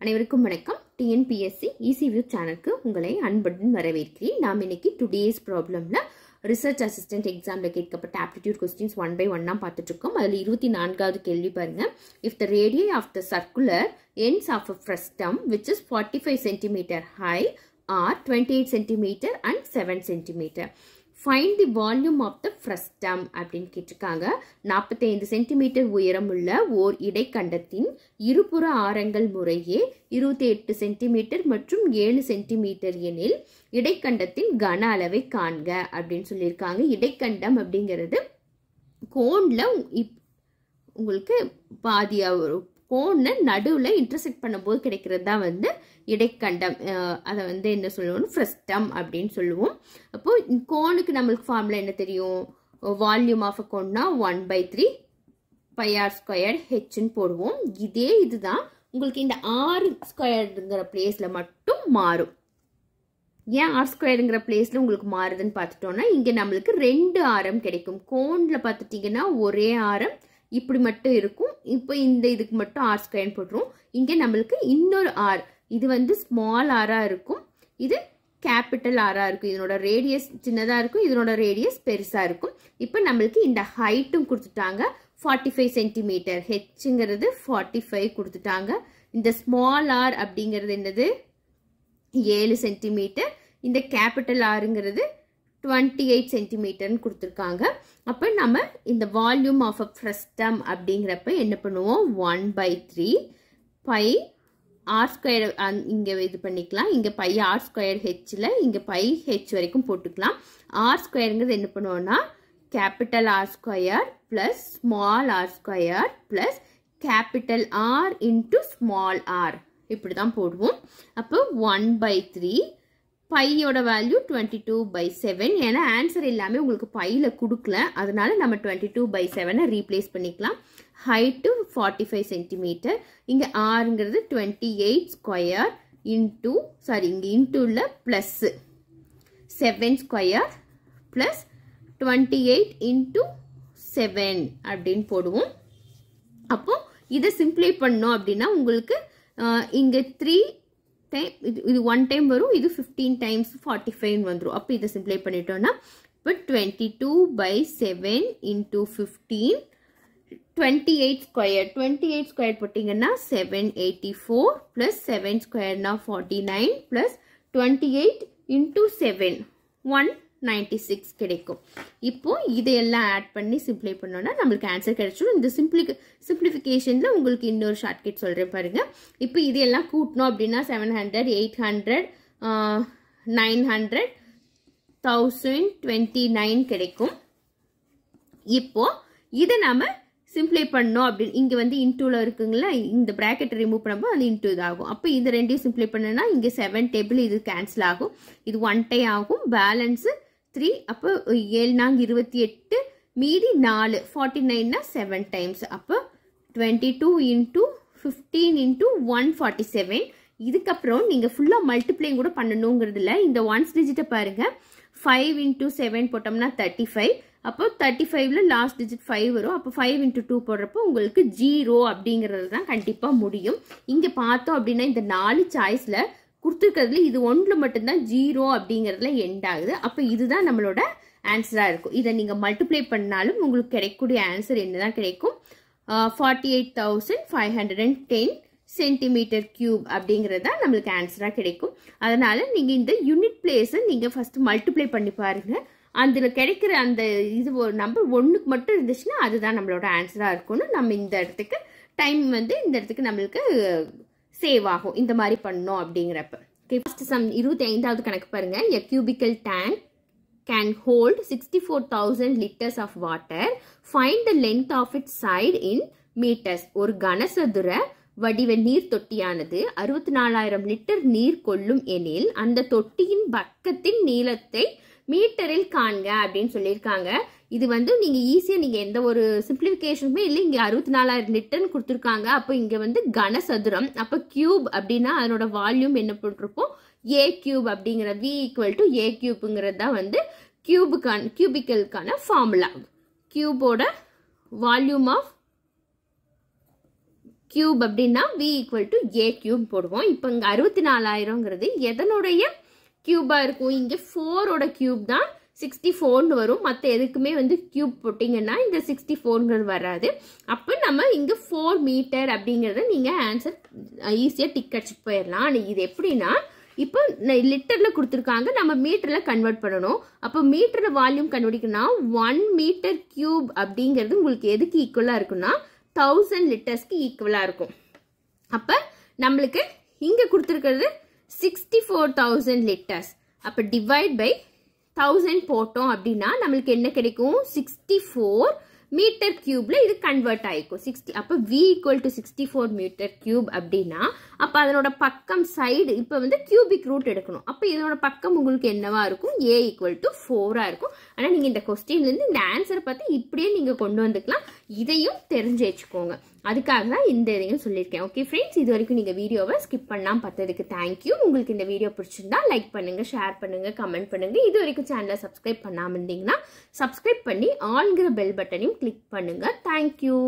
அனைவருக்கும் வணக்கம். டிஎன்பிஎஸ்சி இசிவியூ சேனலுக்கு உங்களை அன்புடன் வரவேற்கிறேன். நாம் இன்னைக்கு டுடேஸ் ப்ராப்ளம்ல ரிசர்ச் அசிஸ்டன்ட் எக்ஸாம்ல கேட்கப்பட்ட ஆப்டிடியூட் கொஸ்டின்ஸ் ஒன் பை ஒன்னா பார்த்துட்டு இருக்கோம். அதில் இருபத்தி நான்காவது கேள்வி பாருங்க. If the radii of the circular ends of a of a frustum which is 45 centimeter high are 28 centimeter and 7 centimeter. Find the volume of the frustum அப்படின்னு கேட்டிருக்காங்க. நாற்பத்தைந்து சென்டிமீட்டர் உயரமுள்ள ஓர் இடைக்கண்டத்தின் இருபுற ஆரங்கள் முறையே இருபத்தி எட்டு சென்டிமீட்டர் மற்றும் ஏழு சென்டிமீட்டர் எனில் இடைக்கண்டத்தின் கன அளவை காண்க அப்படின்னு சொல்லியிருக்காங்க. இடைக்கண்டம் அப்படிங்கிறது கோன்ல இப் உங்களுக்கு பாதியாக ஒரு கோனை நடுவில் இன்டர்செக்ட் பண்ணும்போது கிடைக்கிறது தான் வந்து இடைக்கண்டம். அதை வந்து என்ன சொல்லுவோம் ஃப்ரெஸ்டம் அப்படின்னு சொல்லுவோம். அப்போ கோனுக்கு நம்மளுக்கு ஃபார்முலா என்ன தெரியும்? Volume of a கோன்னா one by three pi r r square ஹெச்னு போடுவோம். இதே இதுதான். உங்களுக்கு இந்த ஆறு ஸ்கொயர்ங்கிற பிளேஸில் மட்டும் மாறும். ஏன் ஆர் ஸ்கொயருங்கிற பிளேஸில் உங்களுக்கு மாறுதுன்னு பார்த்துட்டோம்னா இங்கே நம்மளுக்கு ரெண்டு ஆரம் கிடைக்கும். கோனில் பார்த்துட்டிங்கன்னா ஒரே ஆரம் இப்படி மட்டும் இருக்கும். இப்போ இந்த இதுக்கு மட்டும் ஆர் ஸ்கொயர்னு போட்டுருவோம். இங்கே நம்மளுக்கு இன்னொரு ஆர் இது வந்து ஸ்மால் ஆராக இருக்கும். இது கேபிட்டல் ஆராக இருக்கும். இதனோட ரேடியஸ் சின்னதாக இருக்கும். இதனோட ரேடியஸ் பெருசாக இருக்கும். இப்போ நம்மளுக்கு இந்த ஹைட்டும் கொடுத்துட்டாங்க. ஃபார்ட்டி ஃபைவ் சென்டிமீட்டர் ஹெச்ங்கிறது ஃபார்ட்டி ஃபைவ் கொடுத்துட்டாங்க. இந்த ஸ்மால் ஆர் அப்படிங்கிறது என்னது? ஏழு சென்டிமீட்டர் இந்த கேபிட்டல் ஆருங்கிறது டுவெண்ட்டி எயிட் சென்டிமீட்டர்னு கொடுத்துருக்காங்க. அப்போ நம்ம இந்த வால்யூம் ஆஃப் அ ஃப்ரெஸ்டம் அப்படிங்கிறப்ப என்ன பண்ணுவோம்? One by three pi r square இங்கே இது பண்ணிக்கலாம். இங்கே பை ஆர் ஸ்கொயர் ஹெச்சில் இங்கே பை ஹெச் வரைக்கும் போட்டுக்கலாம். ஆர் ஸ்கொயருங்கிறது என்ன பண்ணுவோம்னா capital r square plus small r square plus capital r into small r இப்படி தான் போடுவோம். அப்போ ஒன் பை த்ரீ பையோட value twenty two by seven ஏன்னா ஆன்சர் எல்லாமே உங்களுக்கு பையில் கொடுக்கல. அதனால நம்ம டுவெண்ட்டி டூ பை செவனை ரீப்ளேஸ் பண்ணிக்கலாம். ஹைட்டு ஃபார்ட்டி ஃபைவ் சென்டிமீட்டர் இங்கே ஆறுங்கிறது twenty eight square into sorry இங்கே இன்டூவில் plus seven square plus twenty eight into seven அப்படின்னு போடுவோம். அப்போது இதை சிம்ப்ளை பண்ணோம் அப்படின்னா உங்களுக்கு இங்கே த்ரீ டைம் இது இது ஒன் டைம் வரும் இது ஃபிஃப்டீன் டைம்ஸ் ஃபார்ட்டி ஃபைவ் வந்துடும் அப்போ இதை சிம்ப்ளை பண்ணிட்டோன்னா இப்போ twenty two by seven into fifteen twenty eight square twenty eight square போட்டிங்கன்னா seven eighty four plus seven ஸ்கொயர்னா forty nine plus twenty eight into seven one ninety six கிடைக்கும். இப்போ இதையெல்லாம் add பண்ணி சிம்ப்ளை பண்ணோன்னா நம்மளுக்கு ஆன்சர் கிடைச்சிடும். இந்த சிம்பிளி சிம்பிளிஃபிகேஷனில் உங்களுக்கு இன்னொரு ஷார்ட்கட் சொல்கிறேன் பாருங்கள் இப்போ இதையெல்லாம் கூட்டணும் அப்படின்னா seven hundred eight hundred nine hundred thousand twenty nine கிடைக்கும். இப்போ இதை நாம் சிம்ப்ளை பண்ணோம் அப்படின்னு இங்கே வந்து இன்டூவில் இருக்குங்களா? இந்த ப்ராக்கெட் ரிமூவ் பண்ணும்போது அது இன்டூ இதாகும். அப்போ இது ரெண்டையும் சிம்ப்ளை பண்ணுன்னா இங்கே செவன் டேபிள் இது கேன்சல் ஆகும். இது ஒன் டே ஆகும். பேலன்ஸு த்ரீ அப்போ ஏழு நாங்க இருபத்தி எட்டு மீதி நாலு ஃபார்ட்டி நைன்னா செவன் டைம்ஸ் அப்போ twenty two into fifteen into one forty seven இதுக்கப்புறம் நீங்கள் ஃபுல்லாக மல்டிப்ளைங் கூட பண்ணணுங்கிறதுல இந்த ஒன்ஸ் டிஜிட்டை பாருங்கள் ஃபைவ் இன்டூ செவன் போட்டோம்னா தேர்ட்டி ஃபைவ் அப்போ தேர்ட்டி ஃபைவ்ல லாஸ்ட் டிஜிட் ஃபைவ் வரும். அப்போ ஃபைவ் இன்ட்டு டூ போடுறப்போ உங்களுக்கு ஜீரோ அப்படிங்கிறது தான் கண்டிப்பாக முடியும். இங்கே பார்த்தோம் அப்படின்னா இந்த நாலு சாய்ஸில் கொடுத்துருக்கிறதுல இது ஒன்றில் மட்டும்தான் ஜீரோ அப்படிங்கிறதுல எண்ட் ஆகுது. அப்போ இதுதான் நம்மளோட ஆன்சராக இருக்கும். இதை நீங்கள் மல்டிப்ளை பண்ணாலும் உங்களுக்கு கிடைக்கக்கூடிய ஆன்சர் என்ன தான் கிடைக்கும்? Forty eight thousand five hundred and ten centimetre cube அப்படிங்கிறது தான் நம்மளுக்கு ஆன்சராக கிடைக்கும். அதனால் நீங்கள் இந்த யூனிட் பிளேஸை நீங்கள் ஃபஸ்ட்டு மல்டிப்ளை பண்ணி பாருங்கள் அதில் கிடைக்கிற அந்த இது ஒரு நம்பர் ஒன்றுக்கு மட்டும் இருந்துச்சுன்னா அதுதான் நம்மளோட ஆன்சராக இருக்கும்னு நம்ம இந்த இடத்துக்கு டைம் வந்து இந்த இடத்துக்கு நம்மளுக்கு சேவ் ஆகும். இந்த மாதிரி பண்ணோம் அப்படிங்கிறப்ப. ஓகே ஃபஸ்ட்டு சம் இருபத்தி ஐந்தாவது கணக்கு பாருங்கள் a cubical tank can hold sixty four thousand litres of water find the length of it side in metres ஒரு கனசதுர வடிவ நீர் தொட்டியானது அறுபத்தி நாலாயிரம் லிட்டர் நீர் கொள்ளும் எனில் அந்த தொட்டியின் பக்கத்தின் நீளத்தை மீட்டரில் காண்க அப்படின்னு சொல்லியிருக்காங்க. இது வந்து நீங்கள் ஈஸியாக நீங்கள் எந்த ஒரு சிம்பிளிஃபிகேஷனுமே இல்லை இங்கே அறுபத்தி நாலாயிரம் லிட்டர்னு கொடுத்துருக்காங்க. அப்போ இங்கே வந்து கனசதுரம். அப்போ கியூப் அப்படின்னா அதனோட வால்யூம் என்ன போட்டிருப்போம் ஏ கியூப் அப்படிங்கிற வி ஈக்குவல் டு ஏ கியூப்புங்கிறது தான் வந்து கியூபுக்கான கியூபிக்கலுக்கான ஃபார்முலா கியூபோட வால்யூம் ஆஃப் கியூப் அப்படின்னா v equal to a cube போடுவோம். இப்போ இங்கே அறுபத்தி நாலாயிரங்கிறது எதனுடைய கியூபாக இருக்கும். இங்கே ஃபோரோட கியூப் தான் சிக்ஸ்டி ஃபோர்னு வரும். மற்ற எதுக்குமே வந்து கியூப் போட்டிங்கன்னா இந்த சிக்ஸ்டி ஃபோர்ங்கிறது வராது. அப்போ நம்ம இங்கே ஃபோர் மீட்டர் அப்படிங்கிறத நீங்கள் ஆன்சர் ஈஸியாக டிக் அடிச்சுட்டு போயிடலாம். ஆனால் இது எப்படின்னா இப்போ லிட்டரில் கொடுத்துருக்காங்க. நம்ம மீட்டரில் கன்வெர்ட் பண்ணணும். அப்போ மீட்டரில் வால்யூம் கண்டுபிடிக்கணும்னா ஒன் மீட்டர் கியூப் அப்படிங்கிறது உங்களுக்கு எதுக்கு ஈக்குவலாக இருக்குன்னா தௌசண்ட் லிட்டர்ஸ்க்கு ஈக்குவலாக இருக்கும். அப்போ நம்மளுக்கு இங்கே கொடுத்துருக்கிறது சிக்ஸ்டி ஃபோர் தௌசண்ட் லிட்டர்ஸ் அப்போ டிவைட் பை தௌசண்ட் போட்டோம் அப்படின்னா நம்மளுக்கு என்ன கிடைக்கும்? சிக்ஸ்டி ஃபோர் மீட்டர் கியூப்ல இது கன்வெர்ட் ஆகிக்கும் சிக்ஸ்டி அப்போ v equal to sixty four metre cube அப்படின்னா அப்போ அதனோட பக்கம் சைடு இப்போ வந்து கியூபிக் ரூட் எடுக்கணும். அப்போ இதனோட பக்கம் உங்களுக்கு என்னவா இருக்கும்? ஏ ஈக்குவல் டு ஃபோராக இருக்கும். ஆனால் நீங்கள் இந்த கொஸ்டின்லேருந்து இந்த ஆன்சரை பார்த்து இப்படியே நீங்கள் கொண்டு வந்துக்கலாம். இதையும் தெரிஞ்சு வச்சுக்கோங்க. அதுக்காக தான் இந்த இதையும் சொல்லியிருக்கேன். ஓகே ஃப்ரெண்ட்ஸ் இது வரைக்கும் நீங்கள் வீடியோவை ஸ்கிப் பண்ணாமல் பார்த்ததுக்கு தேங்க்யூ உங்களுக்கு இந்த வீடியோ பிடிச்சிருந்தா லைக் பண்ணுங்கள் ஷேர் பண்ணுங்கள் கமெண்ட் பண்ணுங்கள் இது வரைக்கும் சேனலை சப்ஸ்கிரைப் பண்ணாமல் இருந்தீங்கன்னா சப்ஸ்கிரைப் பண்ணி ஆல்ங்கிற பெல் பட்டனையும் கிளிக் பண்ணுங்கள் தேங்க்யூ